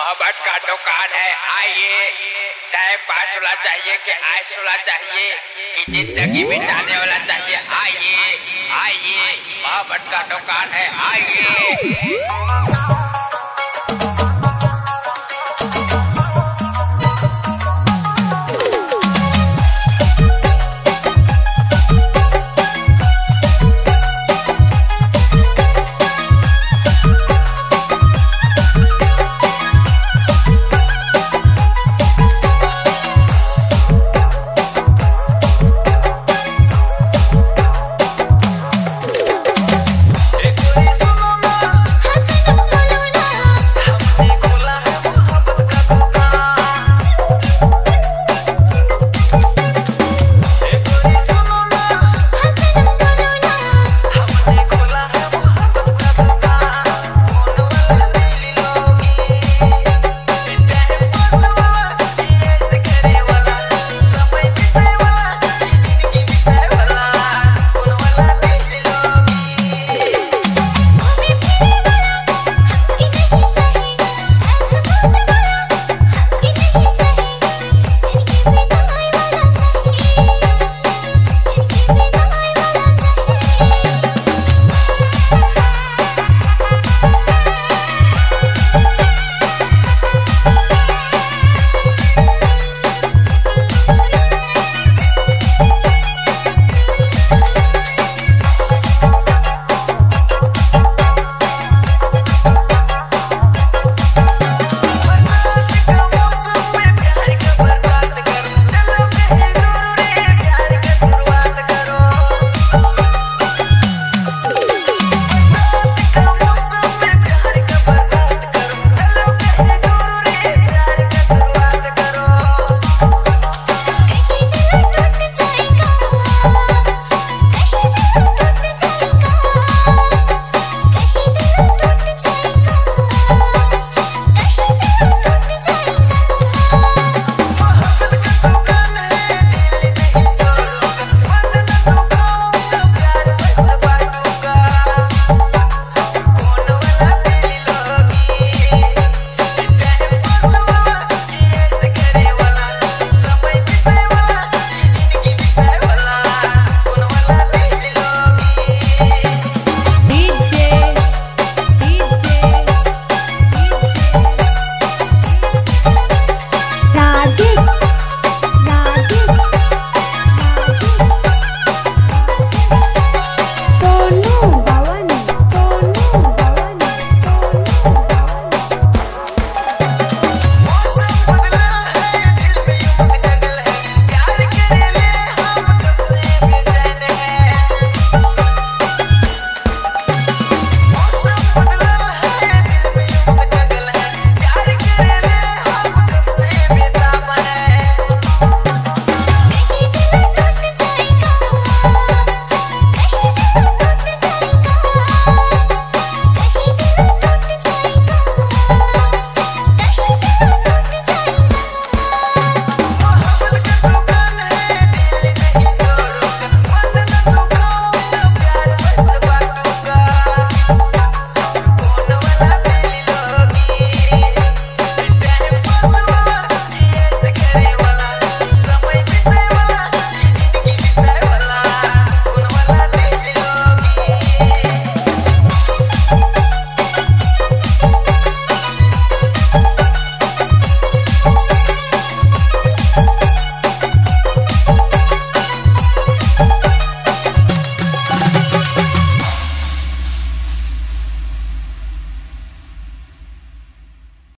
मोहब्बत का दुकान है। आइए टाइम पास होना चाहिए कि आइस होना चाहिए, कि ज़िंदगी बिताने वाला चाहिए। आइए आइए, मोहब्बत का दुकान है। आइए।